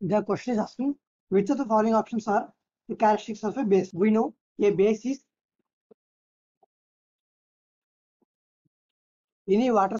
The question is asking which of the following options are the characteristics of a base. We know a base is any water